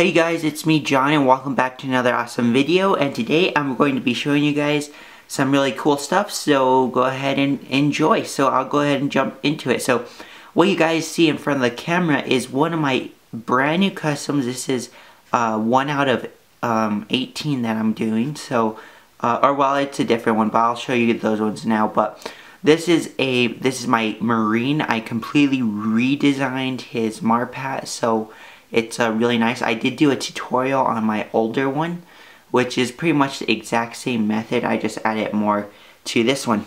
Hey guys, it's me John and welcome back to another awesome video and today I'm going to be showing you guys some really cool stuff so go ahead and enjoy. So I'll go ahead and jump into it. So what you guys see in front of the camera is one of my brand new customs. This is uh, one out of um, 18 that I'm doing. So, uh, or well it's a different one but I'll show you those ones now. But this is a this is my Marine. I completely redesigned his Marpat so it's uh, really nice. I did do a tutorial on my older one, which is pretty much the exact same method. I just added more to this one.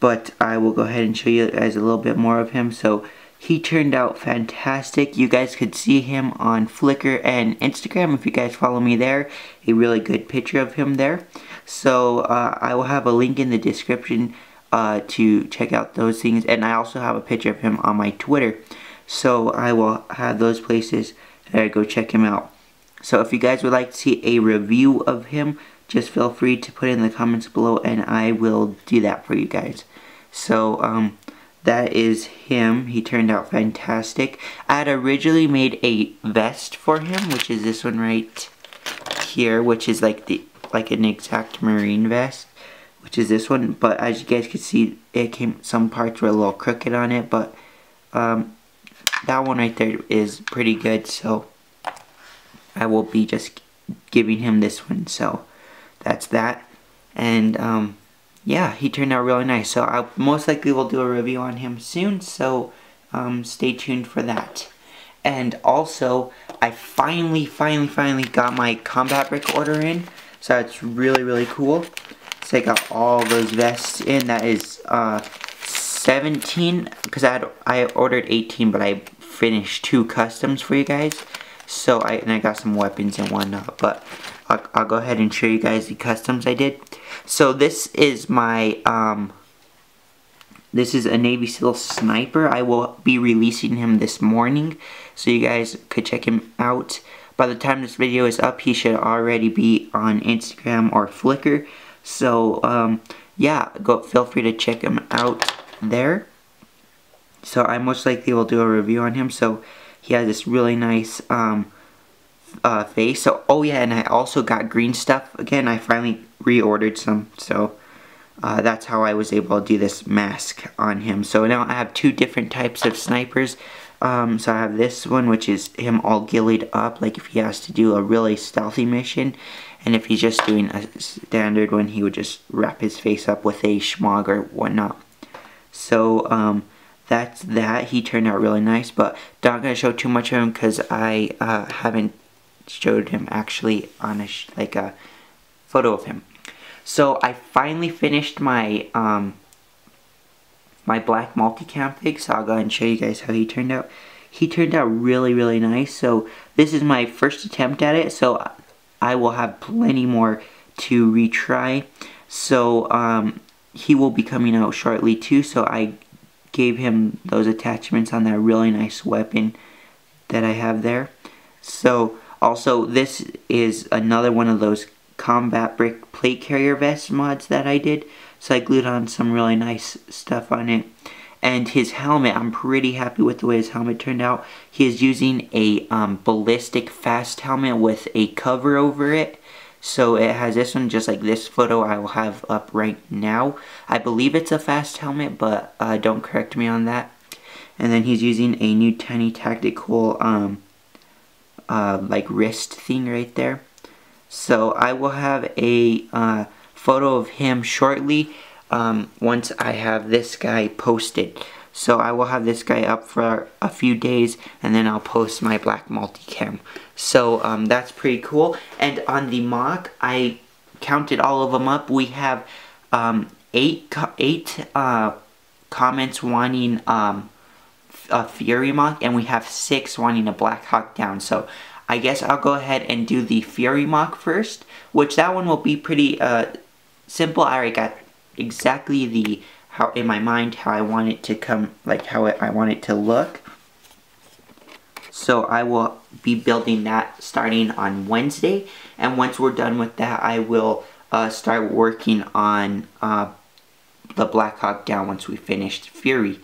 But I will go ahead and show you guys a little bit more of him. So he turned out fantastic. You guys could see him on Flickr and Instagram if you guys follow me there. A really good picture of him there. So uh, I will have a link in the description uh, to check out those things. And I also have a picture of him on my Twitter. So I will have those places there, go check him out. So if you guys would like to see a review of him, just feel free to put in the comments below and I will do that for you guys. So, um, that is him. He turned out fantastic. I had originally made a vest for him, which is this one right here, which is like the like an exact marine vest, which is this one. But as you guys can see, it came some parts were a little crooked on it, but um, that one right there is pretty good, so I will be just giving him this one, so that's that. And, um, yeah, he turned out really nice, so I most likely will do a review on him soon, so, um, stay tuned for that. And also, I finally, finally, finally got my CombatBrick order in, so it's really, really cool. So I got all those vests in, that is, uh, 17 because I had I ordered 18 but I finished two customs for you guys. So I and I got some weapons and whatnot but I'll, I'll go ahead and show you guys the customs I did. So this is my um this is a Navy SEAL sniper. I will be releasing him this morning so you guys could check him out. By the time this video is up he should already be on Instagram or Flickr. So um yeah go feel free to check him out there. So I most likely will do a review on him. So he has this really nice um, uh, face. So, oh yeah, and I also got green stuff. Again, I finally reordered some. So uh, that's how I was able to do this mask on him. So now I have two different types of snipers. Um, so I have this one, which is him all gillied up, like if he has to do a really stealthy mission. And if he's just doing a standard one, he would just wrap his face up with a shemagh or whatnot. So, um, that's that. He turned out really nice, but not to show too much of him because I uh, haven't showed him actually on a like a photo of him. So I finally finished my um, my black multicam fig, so I'll go and show you guys how he turned out. He turned out really, really nice. So this is my first attempt at it, so I will have plenty more to retry. So um, he will be coming out shortly too, so I gave him those attachments on that really nice weapon that I have there. So, also, this is another one of those CombatBrick plate carrier vest mods that I did. So I glued on some really nice stuff on it. And his helmet, I'm pretty happy with the way his helmet turned out. He is using a um, ballistic fast helmet with a cover over it. So it has this one just like this photo I will have up right now. I believe it's a fast helmet, but uh, don't correct me on that. And then he's using a new tiny tactical um, uh, like wrist thing right there. So I will have a uh, photo of him shortly um, once I have this guy posted. So I will have this guy up for a few days and then I'll post my black multicam. So um, that's pretty cool. And on the MOC, I counted all of them up. We have um, eight, eight uh, comments wanting um, a Fury MOC and we have six wanting a Black Hawk down. So I guess I'll go ahead and do the Fury MOC first, which that one will be pretty uh, simple. I already got exactly the how in my mind how I want it to come, like how I want it to look. So I will be building that starting on Wednesday. And once we're done with that, I will uh, start working on uh, the Black Hawk Down once we finished Fury.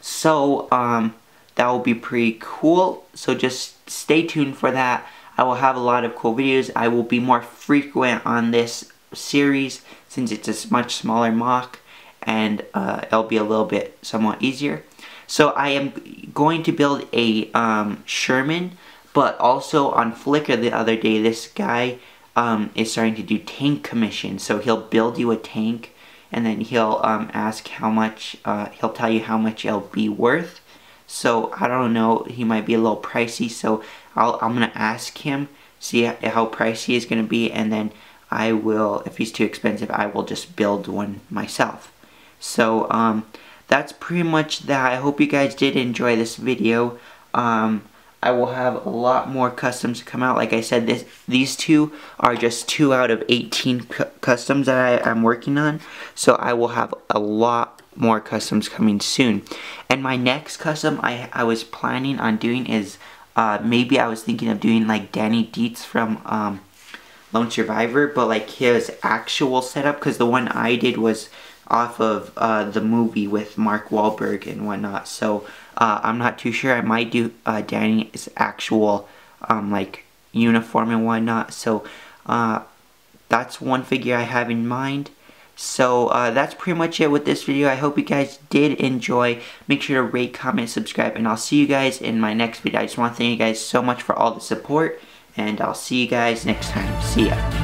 So um, that will be pretty cool. So just stay tuned for that. I will have a lot of cool videos. I will be more frequent on this series since it's a much smaller MOC and uh, it'll be a little bit somewhat easier. So I am going to build a um, Sherman, but also on Flickr the other day, this guy um, is starting to do tank commissions. So he'll build you a tank, and then he'll um, ask how much, uh, he'll tell you how much it'll be worth. So I don't know, he might be a little pricey, so I'll, I'm going to ask him, see how pricey he's going to be, and then I will, if he's too expensive, I will just build one myself. So, um, that's pretty much that. I hope you guys did enjoy this video. Um, I will have a lot more customs come out. Like I said, this these two are just two out of 18 cu customs that I, am working on. So I will have a lot more customs coming soon. And my next custom I, I was planning on doing is, uh, maybe I was thinking of doing like Danny Dietz from um, Lone Survivor, but like his actual setup, because the one I did was off of uh, the movie with Mark Wahlberg and whatnot. So uh, I'm not too sure. I might do uh, Danny's actual um, like uniform and whatnot. So uh, that's one figure I have in mind. So uh, that's pretty much it with this video. I hope you guys did enjoy. Make sure to rate, comment, subscribe, and I'll see you guys in my next video. I just want to thank you guys so much for all the support, and I'll see you guys next time. See ya.